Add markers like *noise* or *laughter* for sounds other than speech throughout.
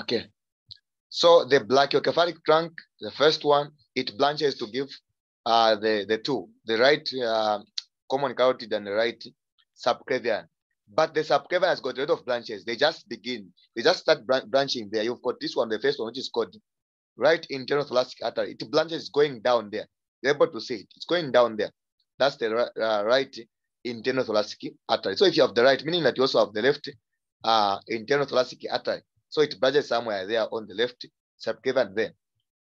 Okay. So the brachiocephalic trunk, the first one, it branches to give uh, the, the two, the right uh, common carotid and the right subclavian. But the subclavian has got a lot of branches. They just begin, they just start bran branching there. You've got this one, the first one, which is called right internal thoracic artery. It branches going down there. You're able to see it. It's going down there. That's the uh, right internal thoracic artery. So if you have the right, meaning that you also have the left uh, internal thoracic artery. So it branches somewhere there on the left subclavian there.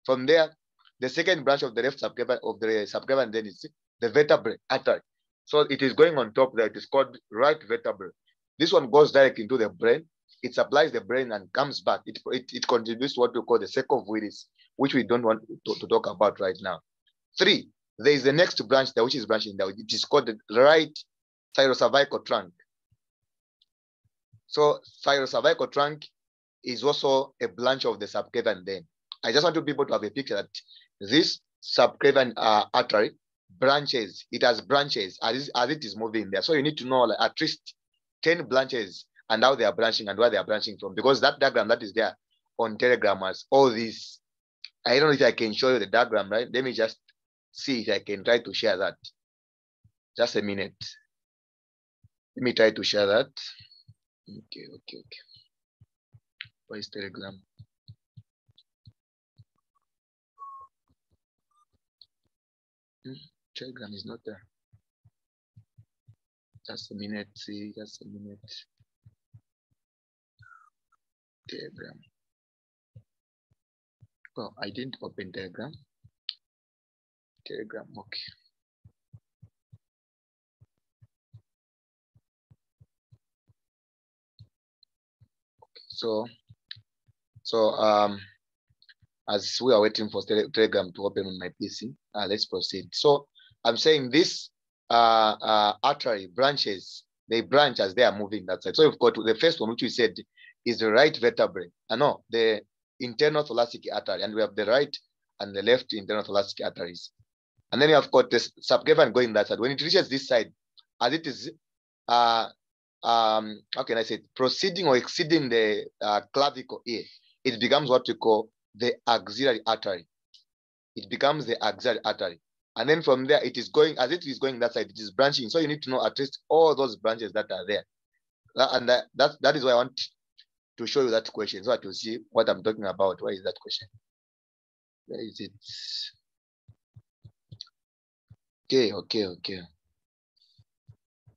From there, the second branch of the left subclavian of the subclavian then is the vertebral artery. So it is going on top there. It is called right vertebral. This one goes direct into the brain. It supplies the brain and comes back. It, it, it contributes to what we call the Willis, which we don't want to, to talk about right now. Three, there is the next branch there, which is branching there. It is called the right thyrocervical trunk. So thyrocervical trunk is also a branch of the subclavian then. I just want you people to have a picture that this subclavian uh, artery branches, it has branches as, as it is moving there. So you need to know like, at least 10 branches and how they are branching and where they are branching from because that diagram that is there on Telegram has all these. I don't know if I can show you the diagram, right? Let me just see if I can try to share that. Just a minute. Let me try to share that. Okay, okay, okay. Is Telegram? Hmm, Telegram is not there. Just a minute, see, just a minute. Telegram. Oh, I didn't open Telegram. Telegram, okay. So, so um, as we are waiting for Telegram to open on my PC, uh, let's proceed. So I'm saying this uh, uh, artery branches, they branch as they are moving that side. So you've got the first one, which we said is the right vertebrae. I know the internal thoracic artery, and we have the right and the left internal thoracic arteries. And then you have got the subclavian going that side. When it reaches this side, as it is uh, um, how can I say, it? proceeding or exceeding the uh, clavicle here, it becomes what we call the axillary artery. It becomes the axillary artery. And then from there, it is going, as it is going that side, it is branching. So you need to know at least all those branches that are there. And that, that, that is why I want to show you that question so that you see what I'm talking about. Where is that question? Where is it? Okay, okay, okay.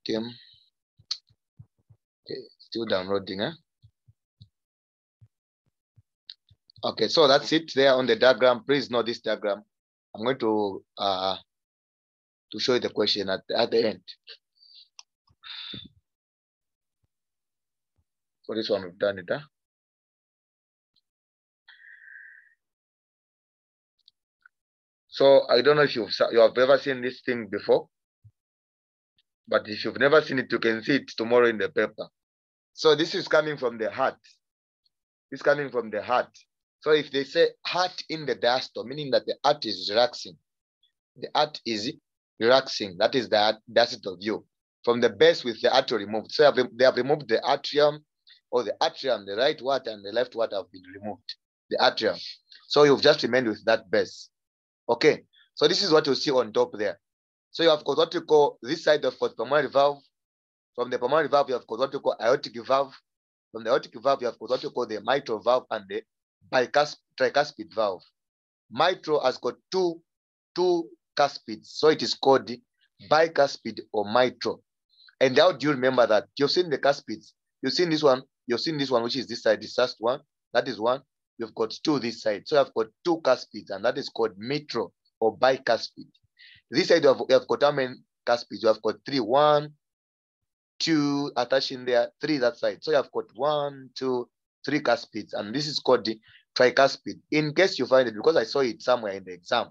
Okay. Okay, still downloading, huh? Okay, so that's it there on the diagram. Please know this diagram. I'm going to uh, to show you the question at, at the end. For this one, we've done it, huh? So I don't know if you've you have ever seen this thing before, but if you've never seen it, you can see it tomorrow in the paper. So this is coming from the heart. It's coming from the heart. So if they say heart in the diastole, meaning that the heart is relaxing, the heart is relaxing. That is the diastole view. From the base with the artery removed. So they have removed the atrium or the atrium, the right water and the left water have been removed. The atrium. So you've just remained with that base. Okay. So this is what you see on top there. So you have got what you call this side of the pulmonary valve. From the pulmonary valve, you have got what you call aortic valve. From the aortic valve, you have got what you call the mitral valve and the tricuspid valve. Mitral has got two, two cuspids, so it is called bicuspid or mitral. And how do you remember that? You've seen the cuspids. You've seen this one. You've seen this one, which is this side. This first one. That is one. You've got two this side. So I've got two cuspids, and that is called mitral or bicuspid. This side you have, you have got how many cuspids? You have got three. One, two attaching there, three that side. So you have got one, two, three cuspids, and this is called the tricuspid. In case you find it, because I saw it somewhere in the exam,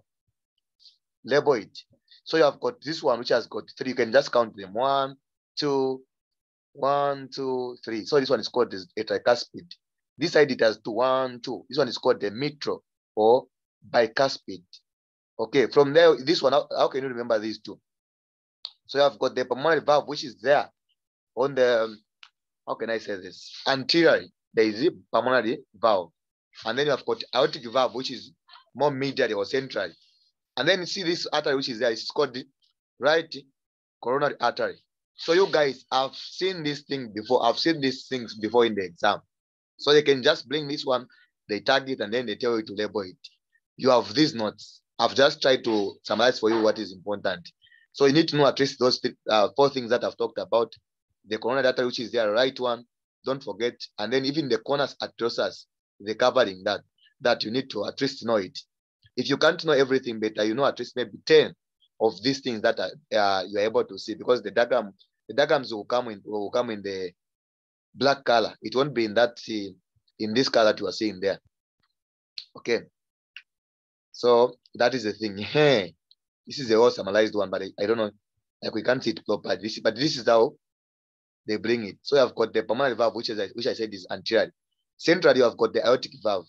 label it. So you have got this one, which has got three. You can just count them. One, two, one, two, three. So this one is called a tricuspid. This side it has two, one, two. This one is called the mitral or bicuspid. Okay, from there, this one, how, how can you remember these two? So you have got the pulmonary valve, which is there on the, how can I say this? Anteriorly, there is a pulmonary valve. And then you have got aortic valve, which is more medially or central. And then you see this artery, which is there, it's called the right coronary artery. So you guys have seen this thing before. I've seen these things before in the exam. So they can just bring this one, they tag it, and then they tell you to label it. You have these notes. I've just tried to summarize for you what is important. So you need to know at least those th uh, four things that I've talked about. The coronary artery, which is the right one, don't forget. And then even the corners conus arteriosus, the covering that, that you need to at least know it. If you can't know everything better, you know at least maybe 10 of these things that are, uh, you're able to see because the diagram, the diagrams will come in will come in the black color. It won't be in that in this color that you are seeing there. Okay. So that is the thing. *laughs* Hey, this is a well summarized one, but I, I, don't know, like we can't see it properly. This, but this is how they bring it. So you have got the pulmonary valve, which is which I said is anterior. Centrally, you have got the aortic valve,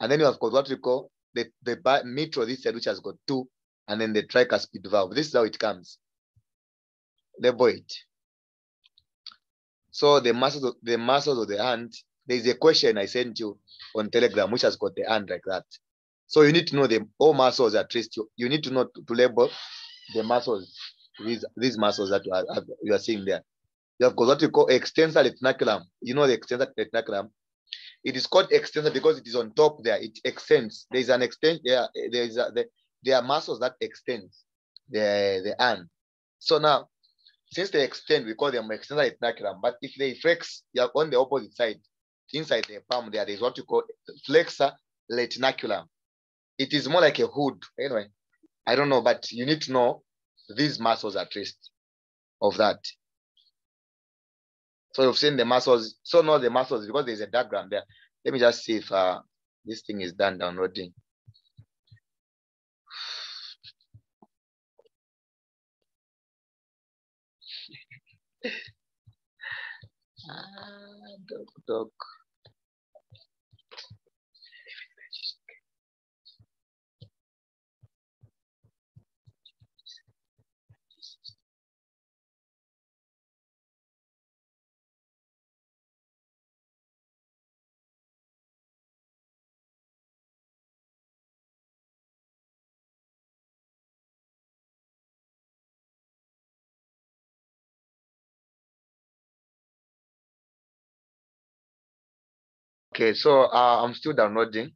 and then you have got what we call the the mitral this side, which has got two, and then the tricuspid valve. This is how it comes. Label it. So the muscles, of, the muscles of the hand. There is a question I sent you on Telegram, which has got the hand like that. So you need to know the all muscles at least. You, you need to know to, to label the muscles, these these muscles that you are, you are seeing there. You have got what you call extensor retinaculum. You know the extensor retinaculum. It is called extensor because it is on top there. It extends. There is an extent. There, there is a, the, there are muscles that extend the the hand. So now, since they extend, we call them extensor retinaculum. But if they flex, you are on the opposite side, inside the palm there, there is what you call flexor retinaculum. It is more like a hood. Anyway, I don't know, but you need to know these muscles at least of that. So you've seen the muscles. So now the muscles because there's a diagram there. Let me just see if uh, this thing is done downloading. *laughs* ah, dog, dog. Okay, so uh, I'm still downloading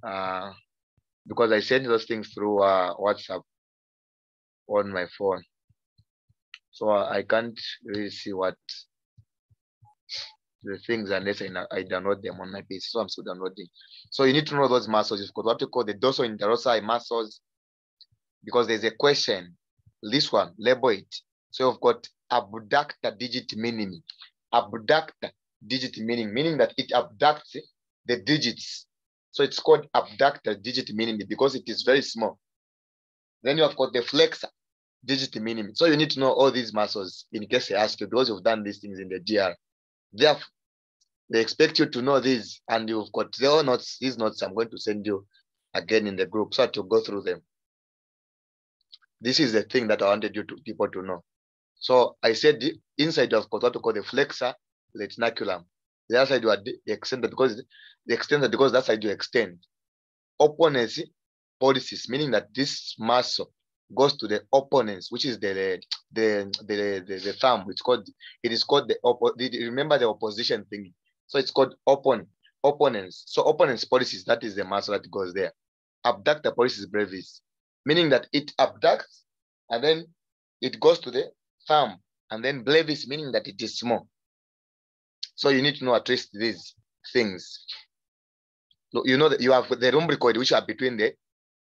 uh, because I send those things through uh, WhatsApp on my phone. So I can't really see what the things unless I, I download them on my PC. So I'm still downloading. So you need to know those muscles. You've got what you call the dorsal interosseous muscles because there's a question. This one, label it. So you've got abductor digit minimi. Abductor digit meaning, meaning that it abducts the digits. So it's called abductor digit minimi because it is very small. Then you have got the flexor digit minimi. So you need to know all these muscles in case they ask you because you've done these things in the GR. Therefore, they expect you to know these and you've got the notes, these notes I'm going to send you again in the group so to go through them. This is the thing that I wanted you to people to know. So I said inside of what to call the flexor retinaculum. The other side you are extended because the extended because that side you extend. Opponens pollicis, meaning that this muscle goes to the opponents, which is the the the the, the thumb. It's called it is called the. Remember the opposition thing. So it's called oppon opponents. So opponens pollicis, that is the muscle that goes there. Abductor pollicis brevis, meaning that it abducts and then it goes to the thumb, and then brevis, meaning that it is small. So you need to know at least these things. You know that you have the rhomboids which are between the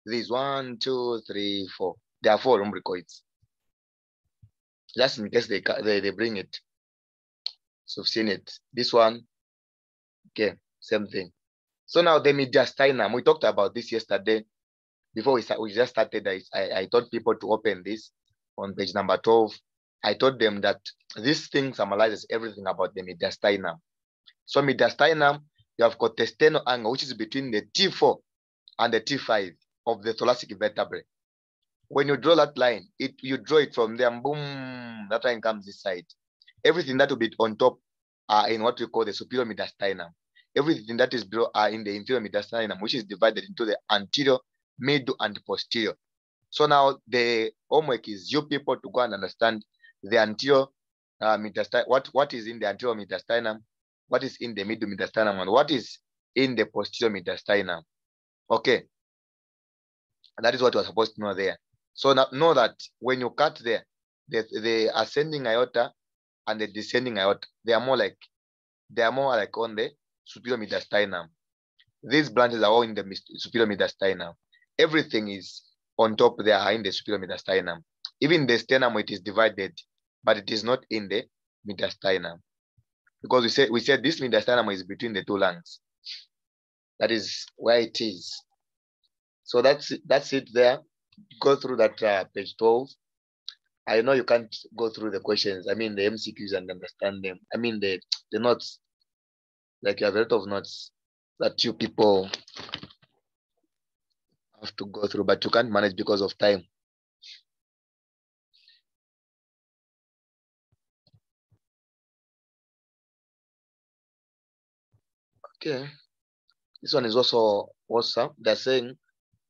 these one, two, three, four. There are four rhomboids. Just in case they they, they bring it. So I've seen it. This one, okay, same thing. So now the mediastinum, we talked about this yesterday. Before we, we just started, I, I, I told people to open this on page number 12 I told them that this thing summarizes everything about the mediastinum. So mediastinum, you have got the sternal angle, which is between the T4 and the T5 of the thoracic vertebrae. When you draw that line, it you draw it from there, boom, that line comes this side. Everything that will be on top are in what we call the superior mediastinum. Everything that is below are in the inferior mediastinum, which is divided into the anterior, middle, and posterior. So now the homework is you people to go and understand the anterior uh, what, what is in the anterior mediastinum, what is in the middle mediastinum, and what is in the posterior mediastinum. Okay. That is what we're supposed to know there. So now know that when you cut there, the, the ascending aorta and the descending aorta, they are more like they are more like on the superior mediastinum. These branches are all in the superior mediastinum. Everything is on top there in the superior mediastinum. Even the sternum, it is divided, but it is not in the mediastinum. Because we said we said this mediastinum is between the two lungs. That is where it is. So that's that's it there. Go through that uh, page 12. I know you can't go through the questions. I mean the MCQs and understand them. I mean the the notes. Like you have a lot of notes that you people have to go through, but you can't manage because of time. Okay. This one is also awesome. They're saying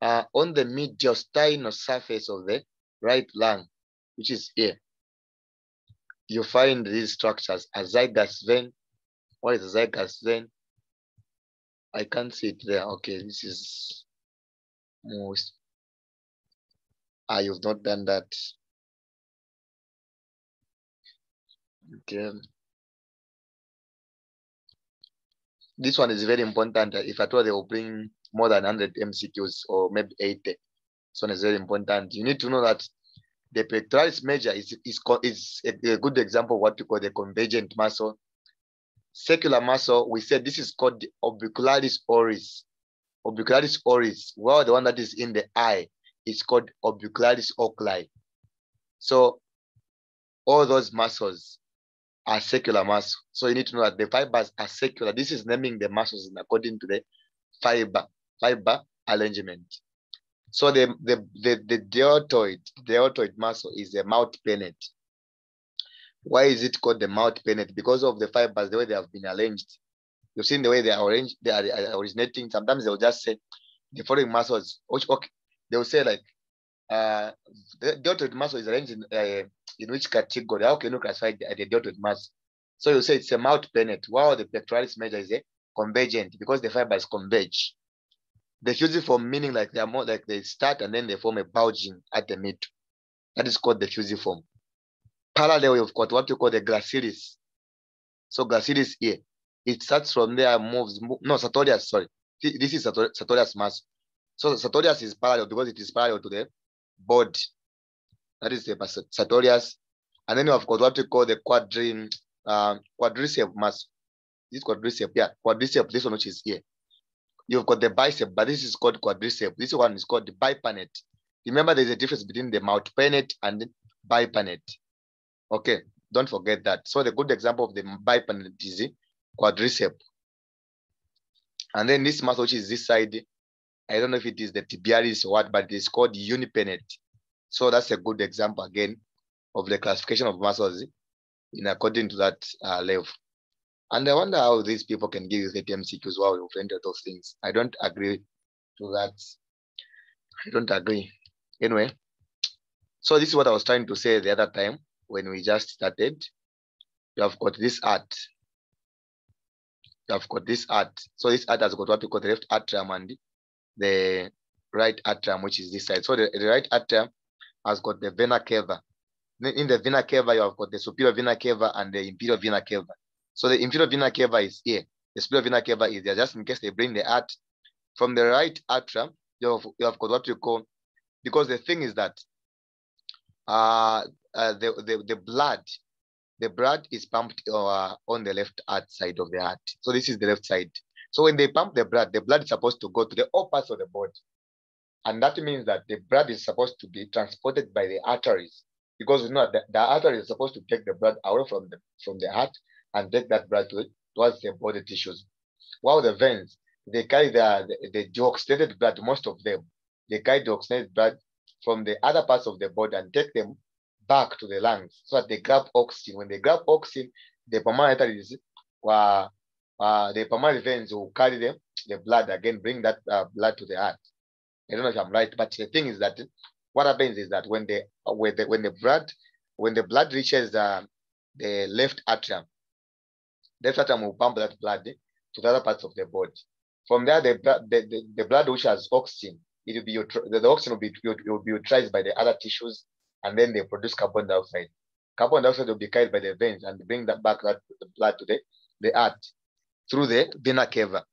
uh, on the mediastinal surface of the right lung, which is here, you find these structures, azygos vein. What is azygos vein? I can't see it there. Okay, this is most. Ah, you've not done that. Okay. This one is very important. If at all they will bring more than 100 MCQs or maybe 80. This one is very important. You need to know that the pectoralis major is, is, is a, a good example of what we call the convergent muscle. Circular muscle, we said this is called the orbicularis oris. Orbicularis oris, well, the one that is in the eye is called orbicularis oculi. So all those muscles are circular muscle. So you need to know that the fibers are circular. This is naming the muscles according to the fiber fiber arrangement. So the the the, the deltoid deltoid muscle is a mouth pennant. Why is it called the multipennate? Because of the fibers, the way they have been arranged. You've seen the way they are arranged, they are originating. Sometimes they'll just say the following muscles, okay, they'll say like uh the deltoid muscle is arranged in, uh, in which category? How can you classify the, the deltoid muscle? So you say it's a multipennate, while the pectoralis major is a convergent because the fibers converge. The fusiform meaning like they are more like they start and then they form a bulging at the middle. That is called the fusiform. Parallel, you've got what you call the gracilis. So gracilis here, it starts from there, moves, move, no, sartorius, sorry. This is sartorius muscle. So sartorius is parallel because it is parallel to the body. That is the sartorius. And then have got what we call the quadrin, uh, quadriceps muscle. This quadriceps, yeah, quadriceps, this one which is here. You've got the bicep, but this is called quadriceps. This one is called the bipennate. Remember, there's a difference between the mouth and the bipennate. Okay, don't forget that. So the good example of the bipennate is the quadriceps. And then this muscle, which is this side, I don't know if it is the tibialis or what, but it's called unipennate. So that's a good example again of the classification of muscles in according to that uh, level. And I wonder how these people can give you 30 MCQs while you've rendered those things. I don't agree to that. I don't agree. Anyway, so this is what I was trying to say the other time when we just started. You have got this art. You have got this art. So this art has got what we call the left atrium and the right atrium, which is this side. So the, the right atrium has got the vena cava. In the vena cava, you have got the superior vena cava and the inferior vena cava. So the inferior vena cava is here. The superior vena cava is there, just in case they bring the art. From the right atrium, you have, you have got what you call, because the thing is that uh, uh, the, the, the blood, the blood is pumped uh, on the left heart side of the heart. So this is the left side. So when they pump the blood, the blood is supposed to go to the all parts of the body. And that means that the blood is supposed to be transported by the arteries because you know the, the artery is supposed to take the blood away from the from the heart and take that blood to, towards the body tissues. While the veins, they carry the, the, the deoxygenated blood, most of them, they carry deoxygenated blood from the other parts of the body and take them back to the lungs so that they grab oxygen. When they grab oxygen, the pulmonary arteries uh, uh, the pulmonary veins will carry them, the blood again, bring that uh, blood to the heart. I don't know if I'm right, but the thing is that what happens is that when the when the when the blood when the blood reaches uh, the left atrium, the left atrium will pump that blood to the other parts of the body. From there, the, the, the, the blood which has oxygen, it will be the, the oxygen will be will be utilized by the other tissues, and then they produce carbon dioxide. Carbon dioxide will be carried by the veins and bring that back that blood to the, the heart through the vena cava.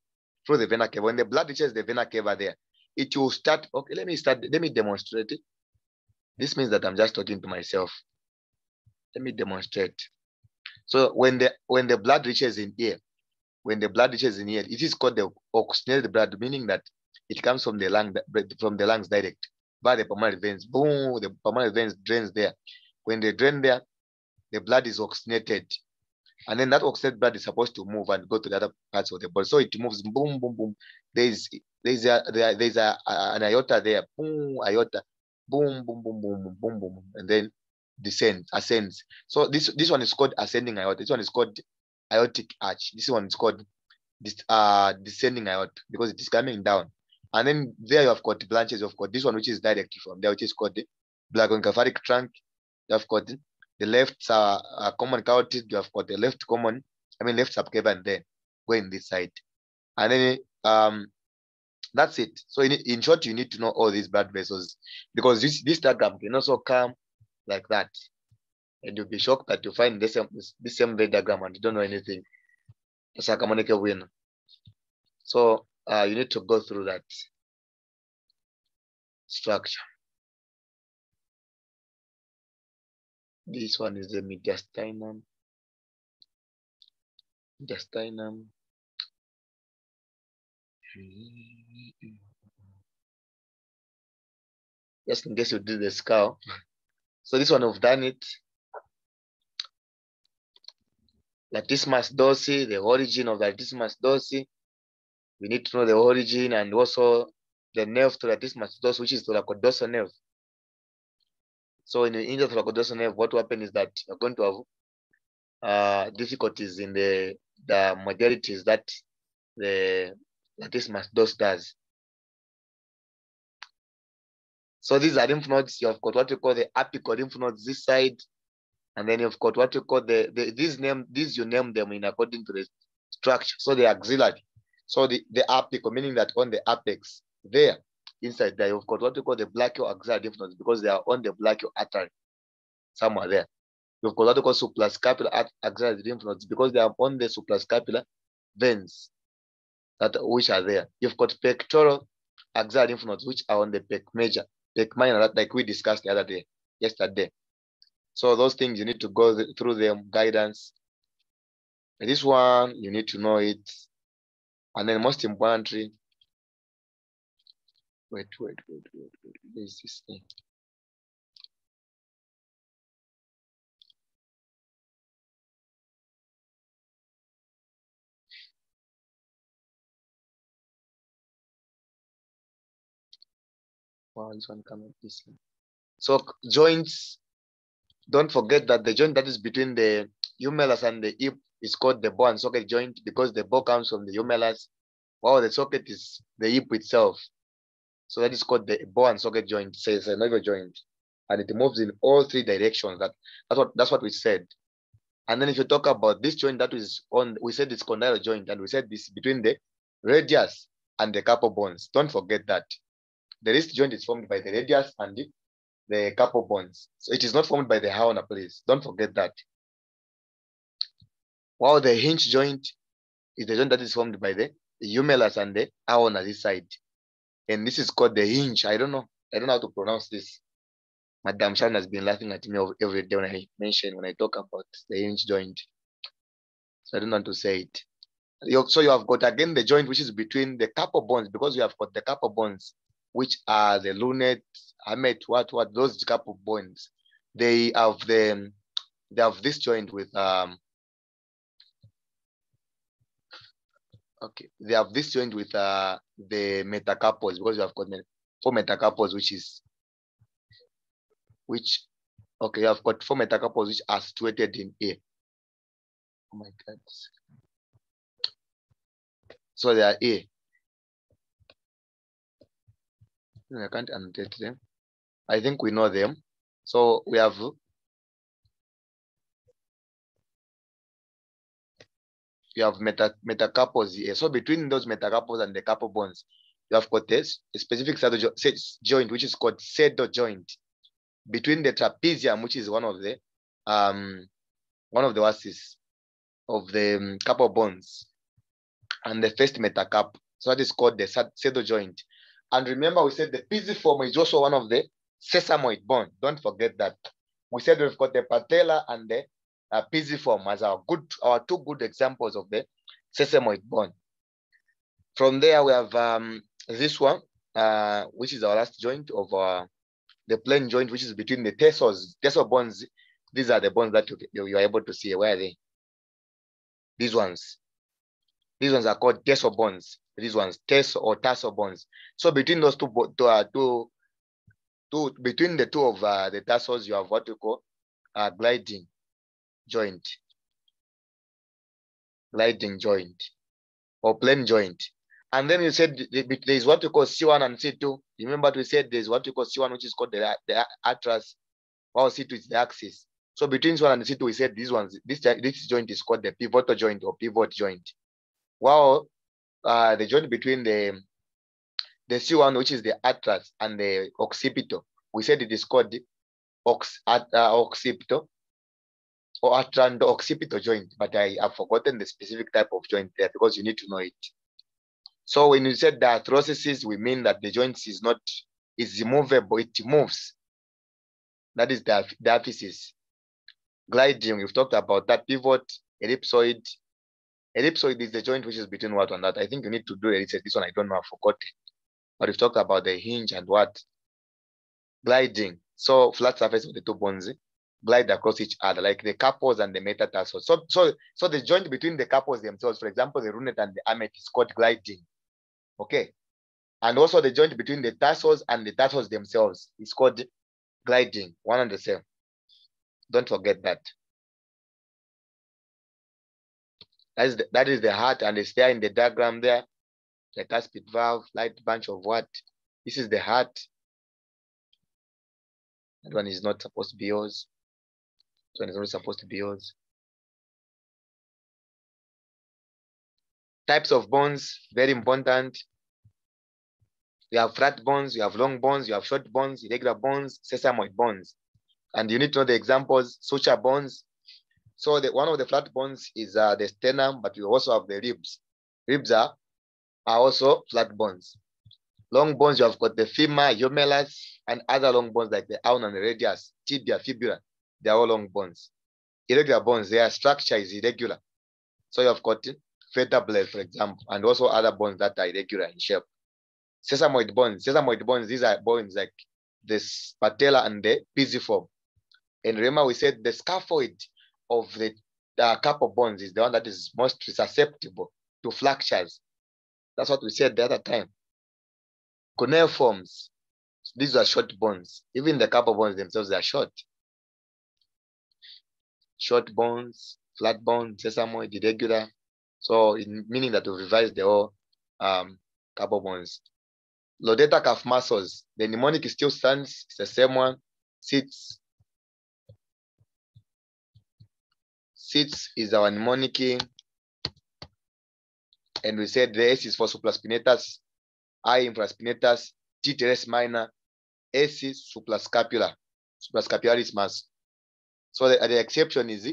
Through the vena cava. When the blood reaches the vena cava there, it will start. Okay, let me start. Let me demonstrate it. This means that I'm just talking to myself. Let me demonstrate. So when the when the blood reaches in here, when the blood reaches in here, it is called the oxygenated blood, meaning that it comes from the lung from the lungs direct by the pulmonary veins. Boom, the pulmonary veins drains there. When they drain there, the blood is oxygenated. And then that oxygenated blood is supposed to move and go to the other parts of the body. So it moves boom, boom, boom. There's there's a there, there's a, an aorta there, boom, aorta, boom, boom, boom, boom, boom, boom, boom, and then descends, ascends. So this this one is called ascending aorta. This one is called aortic arch. This one is called this uh descending aorta because it is coming down. And then there you have got branches. You've got this one which is directly from there, which is called the brachiocephalic trunk. You have got the left uh, uh, common carotid. You have got the left common, I mean left subclavian, and then going this side. And then um that's it. So in, in short, you need to know all these blood vessels because this, this diagram can also come like that. And you'll be shocked that you find the same, this same diagram and you don't know anything. So uh, you need to go through that structure. This one is the mediastinum. Mediastinum. Just in case you did the skull. So this one we've done it. Latissimus dorsi, the origin of latissimus dorsi. We need to know the origin and also the nerve to latissimus dorsi, which is the thoracodorsal nerve. So in the thoracodorsal nerve, what will happen is that you're going to have uh, difficulties in the the modalities that the latissimus dorsi does. So these are lymph nodes. You have got what you call the apical lymph nodes this side, and then you've got what you call the, the these name these you name them in according to the structure. So the axillary. So the, the apical, meaning that on the apex there, inside there, you've got what we call the brachial axillary nodes because they are on the brachial artery somewhere there. You've got what we call suprascapular axillary lymph nodes because they are on the suprascapular veins that which are there. You've got pectoral axillary lymph nodes which are on the pec major like minor, like we discussed the other day, yesterday. So those things you need to go through them guidance. This one you need to know it, and then most importantly, wait, wait, wait, wait, wait. There's this thing. Wow, this one coming this one. So joints, don't forget that the joint that is between the humerus and the hip is called the and socket joint because the ball comes from the humerus, while the socket is the hip itself. So that is called the ball and socket joint. Says another joint, and it moves in all three directions. That that's what that's what we said. And then if you talk about this joint that is on, we said it's condyle joint, and we said this between the radius and the carpal bones. Don't forget that the wrist joint is formed by the radius and the, the carpal bones. So it is not formed by the ulna, please. Don't forget that. While the hinge joint is the joint that is formed by the, the humerus and the ulna this side. And this is called the hinge. I don't know. I don't know how to pronounce this. Madam Shan has been laughing at me every day when I mention, when I talk about the hinge joint. So I don't want to say it. So you have got again the joint which is between the carpal bones because you have got the carpal bones which are the lunate, hamate, what, what, those couple bones. They have the, they have this joint with, um, okay, they have this joint with uh, the metacarpals because you have got four metacarpals, which is, which, okay, you have got four metacarpals which are situated in A. Oh my God. So they are A. I can't annotate them. I think we know them. So we have you have meta metacarpals here. So between those metacarpals and the carpal bones, you have got this a specific joint, which is called saddle joint. Between the trapezium, which is one of the um one of the oasis of the um, carpal bones, and the first metacarp. So that is called the saddle joint. And remember, we said the pisiform is also one of the sesamoid bone. Don't forget that. We said we've got the patella and the uh, pisiform as our good, our two good examples of the sesamoid bone. From there, we have um, this one, uh, which is our last joint of uh, the plane joint, which is between the tarsals, tarsal bones. These are the bones that you, you are able to see. Where are they? These ones. These ones are called tarsal bones. These ones, tarsal or tarsal bones. So between those uh, two, between the two of uh, the tarsals, you have what we call uh, gliding joint, gliding joint, or plane joint. And then you said there is what we call C1 and C2. Remember we said there's what we call C1, which is called the, the atlas, while C2 is the axis. So between C1 and C2, we said this one, this, this joint is called the pivotal joint or pivot joint. While uh, the joint between the the C1, which is the atlas, and the occipital, we said it is called ox, uh, occipital or occipital joint, but I have forgotten the specific type of joint there because you need to know it. So when you said the arthrosis, we mean that the joint is not is movable, it moves. That is the diaphysis. Gliding, we've talked about that pivot, ellipsoid, Ellipsoid is the joint which is between what and that. I think you need to do it. This one I don't know, I forgot. But we've talked about the hinge and what? Gliding. So flat surface of the two bones glide across each other, like the carpals and the metatarsals. So, so, so the joint between the carpals themselves, for example, the lunate and the hamate is called gliding. Okay. And also the joint between the tarsals and the tarsals themselves is called gliding, one and the same. Don't forget that. That is the, that is the heart, and it's there in the diagram there. The cuspid valve, light bunch of what? This is the heart. That one is not supposed to be yours. That it's only supposed to be yours. Types of bones, very important. You have flat bones, you have long bones, you have short bones, irregular bones, sesamoid bones. And you need to know the examples, suture bones, so the, one of the flat bones is uh, the sternum, but you also have the ribs. Ribs are, are also flat bones. Long bones, you have got the femur, humerus, and other long bones like the ulna and the radius, tibia, fibula. They are all long bones. Irregular bones, their structure is irregular. So you have got vertebrae, for example, and also other bones that are irregular in shape. Sesamoid bones, sesamoid bones, these are bones like the patella and the pisiform. And remember, we said the scaphoid of the uh, carpal bones is the one that is most susceptible to fractures. That's what we said the other time. Cuneiforms, these are short bones. Even the carpal bones themselves they are short. Short bones, flat bones, sesamoid, irregular. So, in, meaning that we revised the whole um, carpal bones. Rotator cuff muscles, the mnemonic still stands, it's the same one, sits Sits is our mnemonic. And we said the S is for supraspinatus, I infraspinatus, T teres minor, S is suprascapular, suprascapularis mass. So the, the exception is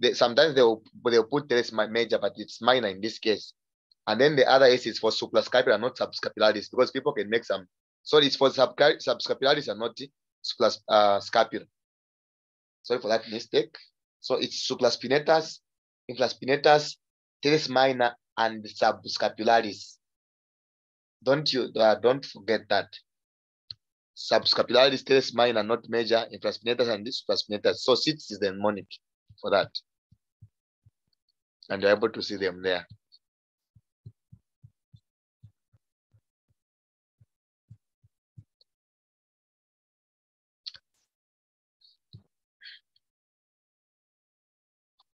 they, sometimes they'll, they'll put teres major, but it's minor in this case. And then the other S is for suprascapular, not subscapularis, because people can make some. So it's for subscapularis and not suprascapular. Uh, Sorry for that mistake. So it's supraspinatus, infraspinatus, teres minor, and subscapularis. Don't you uh, don't forget that. Subscapularis, teres minor, not major, infraspinatus, and supraspinatus. So sits is the mnemonic for that. And you're able to see them there.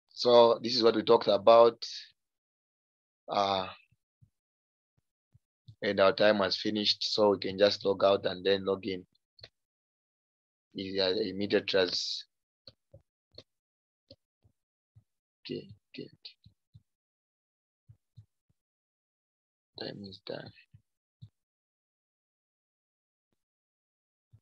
So this is what we talked about. Uh, and our time has finished so we can just log out and then log in. Immediately as okay, okay. time is done